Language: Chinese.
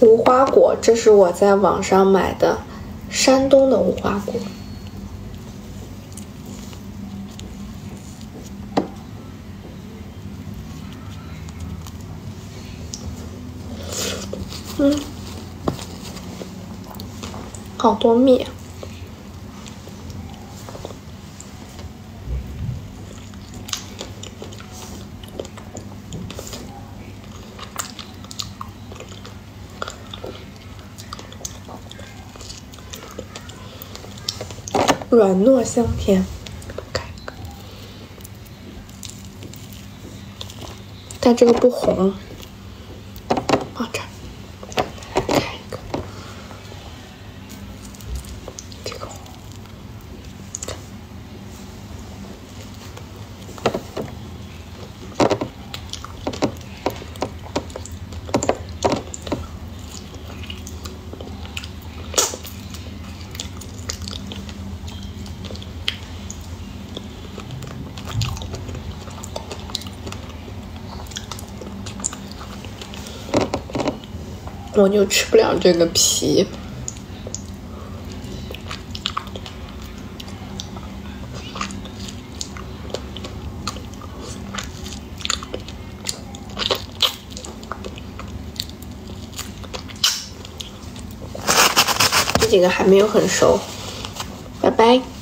无花果，这是我在网上买的山东的无花果。嗯，好多蜜。软糯香甜，但这个不红。我就吃不了这个皮，这几个还没有很熟，拜拜。